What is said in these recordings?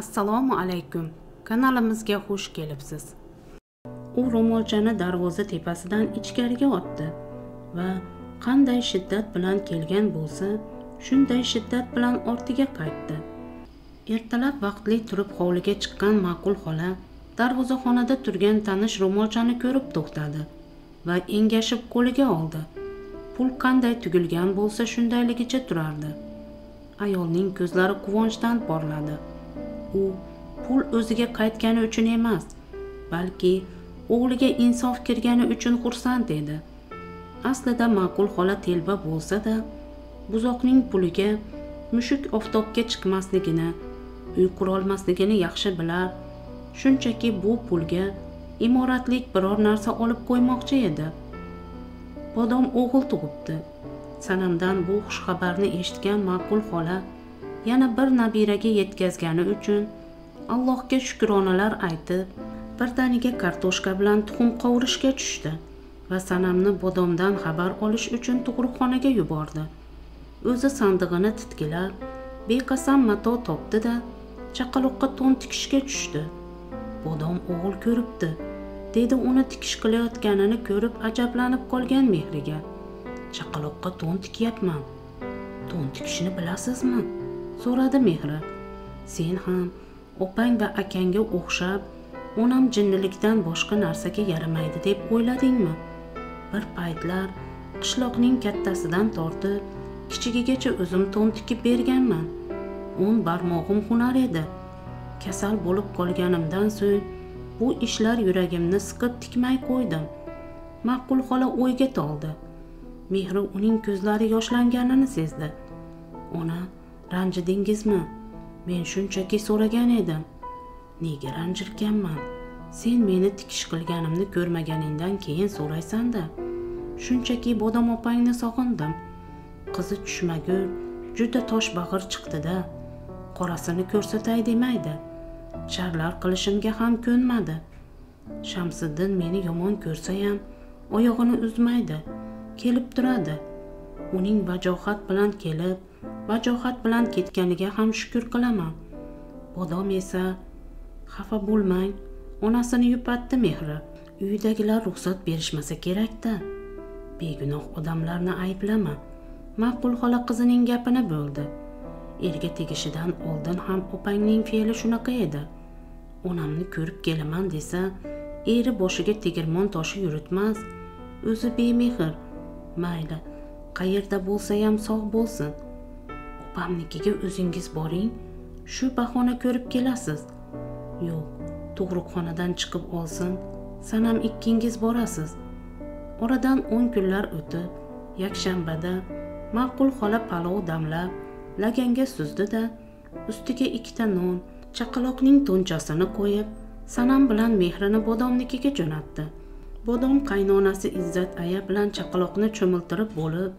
assalomu alaykum. Kanalimizga xush kelibsiz. U ro'molchani darvoza tepasidan ichkariga otdi va qanday shiddat bilan kelgan bo'lsa shunday shiddat bilan ortiga qaytdi. Ertalab vaqtli turib hovliga chiqqan ma'qul xola darvozaxonada turgan tanish ro'molchani ko'rib to'xtadi va engashib qo'liga oldi. Pul qanday tugilgan bo'lsa shundayligicha turardi. Ayolning ko'zlari quvonchdan porladi. U pul o'ziga qaytgani uchun emas balki o'g'liga insof kirgani uchun xursand edi. Aslida ma'qul xola telba bo'lsa-da buzoqning puliga mushuk oftobga chiqmasligini uy qurolmasligini yaxshi bilar. Shunchaki bu pulga imoratlik biror narsa olib qo'ymoqchi edi. Bodom o'g'il tug'ibdi. Sanamdan bu xushxabarni eshitgan ma'qul xola yana bir nabiraga yetkazgani uchun allohga shukronalar aytib birdaniga kartoshka bilan tuxum qovurishga tushdi va sanamni bodomdan xabar olish uchun tug'ruqxonaga yubordi. O'zi sandig'ini titkilab beqasam mato topdi-da chaqaloqqa to'n tikishga tushdi. Bodom o'g'il ko'ribdi dedi uni tikish qilayotganini ko'rib ajablanib qolgan mehriga. Chaqaloqqa to'n tikyapman. To'n tikishni bilasizmi? So'radi mehri. Sen ham opang va akangga o'xshab onam jinnilikdan boshqa narsaga yaramaydi deb o'yladingmi? Bir paytlar qishloqning kattasidan tortib kichigigacha o'zim to'n tikib berganman. O'n barmog'im hunar edi. Kasal bo'lib qolganimdan so'ng bu ishlar yuragimni siqib tikmay qo'ydim. Ma'qul xola o'yga toldi. Mehri uning ko'zlari yoshlanganini sezdi. Ona ranjidingizmi men shunchaki so'ragan edim. Nega ranjirkanman? Sen meni tikish qilganimni ko'rmaganingdan keyin so'raysanda shunchaki bodom opangni sog'indim. Qizi tushmagur juda toshbag'ir chiqdida. Qorasini ko'rsatay demaydi. Sharlar qilishimga ham ko'nmadi. Shamsiddin meni yomon ko'rsayam oyog'ini uzmaydi. Kelib turadi. Uning vajohat bilan kelib vajohat bilan ketganiga ham shukur qilaman. Bodom esa xafa bo'lmang onasini yupatdi mehri. Uydagilar ruxsat berishmasa kerakda. Begunoh odamlarni ayblama. Ma'qul xola qizining gapini bo'ldi. Erga tegishidan oldin ham opangning fe'li shunaqa edi. Onamni ko'rib kelaman desa eri boshiga tegirmon toshi yuritmas. O'zi bemehr mayli qayerda bo'lsayam sog' bo'lsin. Opamnikiga o'zingiz boring. Shu bahona ko'rib kelasiz. Yo'q tug'ruqxonadan chiqib olsin. Sanam ikkingiz borasiz. Oradan o'n kunlar o'tib yakshanbada ma'qul xola palov damlab laganga suzdi-da ustiga ikkita non chaqaloqning to'nchasini qo'yib sanam bilan mehrini bodomnikiga jo'natdi. Bodom qaynonasi izzat aya bilan chaqaloqni cho'miltirib bo'lib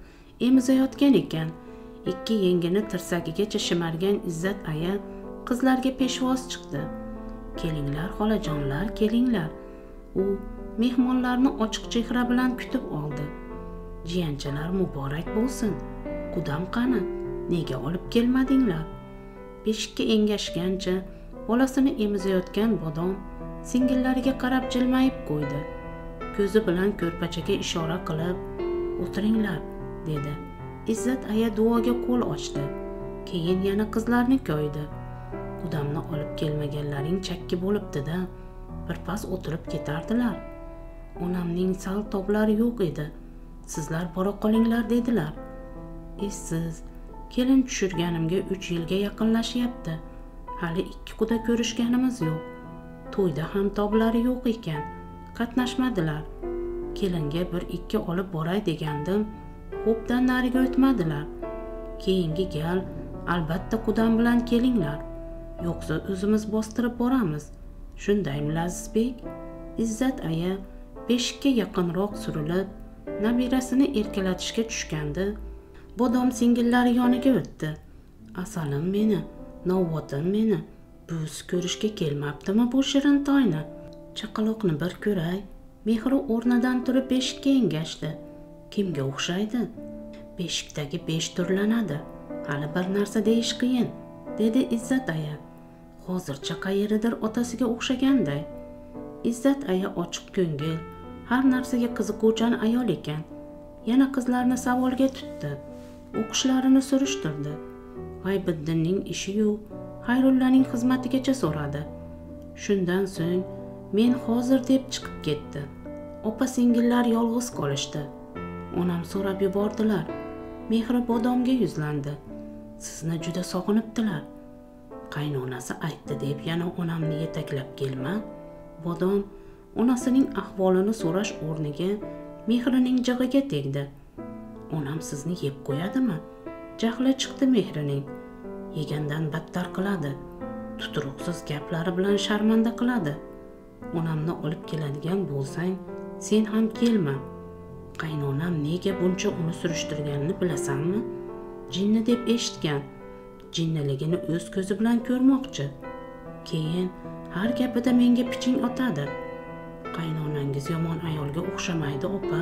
emizayotgan ekan. Ikki yengini tirsagigacha shimargan izzat aya qizlarga peshvoz chiqdi. Kelinglar xolajonlar kelinglar. U mehmonlarni ochiq chehra bilan kutib oldi. Jiyanchalar muborak bo'lsin. Qudam qani? Nega olib kelmadinglar? Beshikka engashgancha bolasini emizayotgan bodom singillariga qarab jilmayib qo'ydi. Ko'zi bilan ko'rpachaga ishora qilib o'tiringlar dedi. Izzat aya duoga qo'l ochdi. Keyin yana qizlarni ko'ydi. Qudamni olib kelmaganlaring chakki bo'libdi-da. Birpas o'tirib ketardilar. Onamning sal toblari yo'q edi. Sizlar bora qolinglar dedilar. Esiz kelin tushirganimga uch yilga yaqinlashyapti. Hali ikki quda ko'rishganimiz yo'q. To'yda ham toblari yo'q ekan. Qatnashmadilar. Kelinga bir ikki olib boray degandim. Ko'pdan nariga o'tmadilar. Keyingi gal albatta qudam bilan kelinglar. Yo'qsa o'zimiz bostirib boramiz. Shundaymi lazizbek izzat aya beshikka yaqinroq surilib nabirasini erkalatishga tushgandi. Bodom singillari yoniga o'tdi. Asalim meni novvotim meni buvisi ko'rishga kelmabdimi bu shirin toyni? Chaqaloqni bir ko'ray mehri o'rnidan turib beshikka engashdi. Kimga o'xshaydi? Beshikdagi besh turlanadi. Hali bir narsa deyish qiyin dedi izzat aya. Hozircha qayeridir otasiga o'xshaganday. Izzat aya ochiq ko'ngil har narsaga qiziquvchan ayol ekan. Yana qizlarni savolga tutdi. O'qishlarini surishtirdi. G'aybiddinning ishiyu xayrullaning xizmatigacha so'radi. Shundan so'ng men hozir deb chiqib ketdi. Opa singillar yolg'iz qolishdi. Onam so'rab yubordilar. Mehri bodomga yuzlandi. Sizni juda sog'inibdilar. Qaynonasi aytdi deb yana onamni yetaklab kelma. Bodom onasining ahvolini so'rash o'rniga mehrining jig'iga tegdi. Onam sizni yeb qo'yadimi? Jahli chiqdi mehrining. Yegandan battar qiladi. Tuturuqsiz gaplari bilan sharmanda qiladi. Onamni olib keladigan bo'lsang sen ham kelma. Qaynonam nega buncha uni surishtirganini bilasanmi? Jinni deb eshitgan. Jinniligini o'z ko'zi bilan ko'rmoqchi. Keyin har gapida menga piching otadi. Qaynonangiz yomon ayolga o'xshamaydi opa.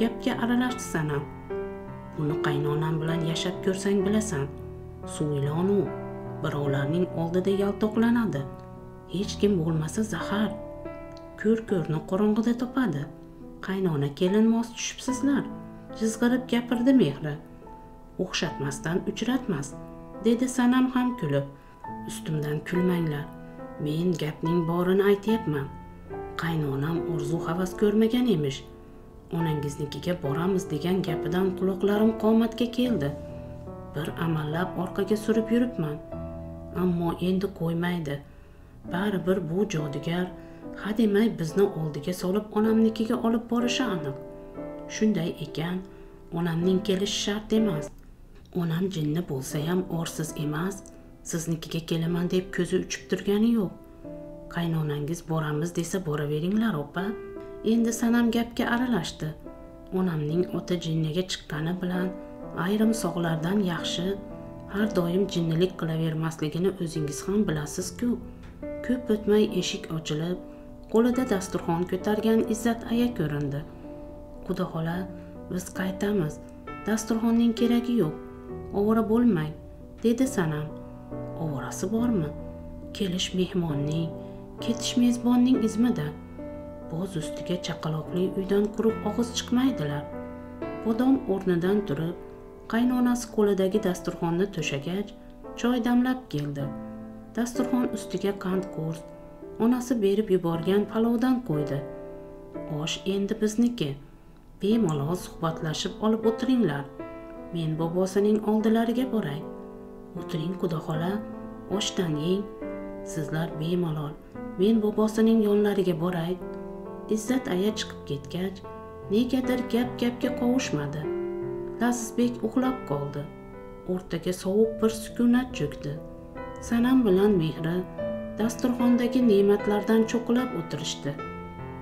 Gapga aralashdi sanam buni qaynonam bilan yashab ko'rsang bilasan. Suvilonu birovlarning oldida yaltoqlanadi. Hech kim bo'lmasa zahar. Ko'r ko'rni qorong'ida topadi. Qaynona kelin mos tushibsizlar. Jizg'irib gapirdi mehri. O'xshatmasdan uchratmas dedi sanam ham kulib. Ustimdan kulmanglar. Men gapning borini aytyapman. Qaynonam orzu havas ko'rmagan emish. Onangiznikiga boramiz degan gapidan quloqlarim qomatga keldi. Bir amallab orqaga surib yuribman. Ammo endi qo'ymaydi. Baribir bu jodugar hademay bizni oldiga solib onamnikiga olib borishi aniq. Shunday ekan onamning kelishi shart emas. Onam jinni bo'lsa ham orsiz emas siznikiga kelaman deb ko'zi uchib turgani yo'q. Qaynonangiz boramiz desa boraveringlar opa endi sanam gapga aralashdi. Onamning ota jinniga chiqqani bilan ayrim sog'lardan yaxshi har doim jinnilik qilavermasligini o'zingiz ham bilasiz-ku. Ko'p o'tmay eshik ochilib qo'lida dasturxon ko'targan izzat aya ko'rindi. Xudo xola biz qaytamiz. Dasturxonning keragi yo'q. Ovora bo'lmang dedi sanam. Ovorasi bormi? Kelish mehmonning ketish mezbonning izmida. Boz ustiga chaqaloqli uydan quruq og'iz chiqmaydilar. Bodom o'rnidan turib qaynonasi qo'lidagi dasturxonni to'shagach choy damlab keldi. Dasturxon ustiga qand qo'rs onasi berib yuborgan palovdan qo'ydi. Osh endi bizniki. Bemalol suhbatlashib olib o'tiringlar. Men bobosining oldilariga boray. O'tiring quda xola. Oshdan yeng. Sizlar bemalol men bobosining yonlariga boray. Izzat aya chiqib ketgach negadir gap gapga qovushmadi. Lazizbek uxlab qoldi. O'rtaga sovuq bir sukunat cho'kdi. Sanam bilan mehri dasturxondagi ne'matlardan cho'qilab o'tirishdi.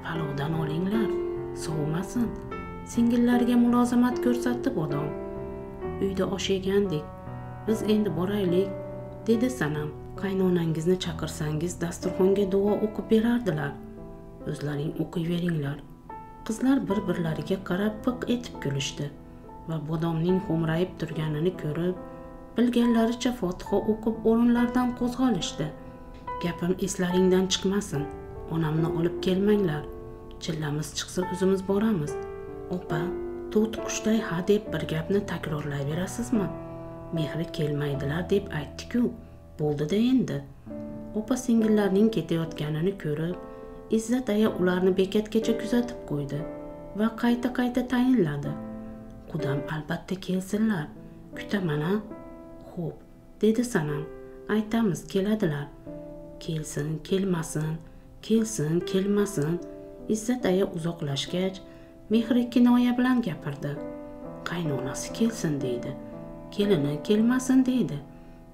Palovdan olinglar sovimasin singillariga mulozamat ko'rsatdi bodom uyda osh yegandik biz endi boraylik dedi sanam. Qaynonangizni chaqirsangiz dasturxonga duo o'qib berardilar. O'zlaring o'qiyveringlar qizlar bir birlariga qarab piq etib kulishdi va bodomning xo'mrayib turganini ko'rib bilganlaricha fotiha o'qib o'rinlaridan qo'zg'alishdi. Gapim eslaringdan chiqmasin. Onamni olib kelmanglar. Chillamiz chiqsa o'zimiz boramiz. Opa to'ti qushday ha deb bir gapni takrorlayverasizmi? Mehri kelmaydilar deb aytdiku. Bo'ldida endi. Opa singillarning ketayotganini ko'rib izzat aya ularni bekatgacha kuzatib qo'ydi va qayta qayta tayinladi. Qudam albatta kelsinlar. Kutaman a xo'p dedi sanam. Aytamiz keladilar. Kelsin kelmasin kelsin kelmasin izzat aya uzoqlashgach mehri kinoya bilan gapirdi. Qaynonasi kelsin deydi kelini kelmasin deydi.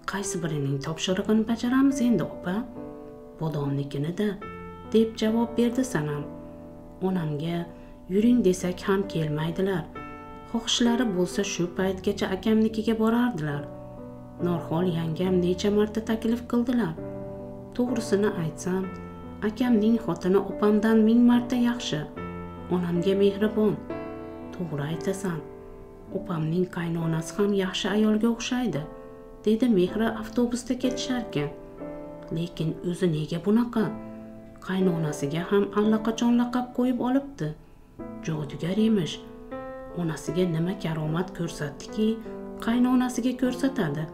Qaysi birining topshirig'ini bajaramiz endi opa? Bodomnikini-da deb javob berdi sanam. Onamga yuring desak ham kelmaydilar. Xohishlari bo'lsa shu paytgacha akamnikiga borardilar. Norxol yangam necha marta taklif qildilar? To'g'risini aytsam akamning xotini opamdan ming marta yaxshi onamga mehribon. To'g'ri aytasan opamning qaynonasi ham yaxshi ayolga o'xshaydi dedi mehri avtobusda ketisharkan. Lekin o'zi nega bunaqa? Qaynonasiga ham allaqachon laqab qo'yib olibdi. Jodugar emish onasiga nima karomat ko'rsatdiki qaynonasiga ko'rsatadi.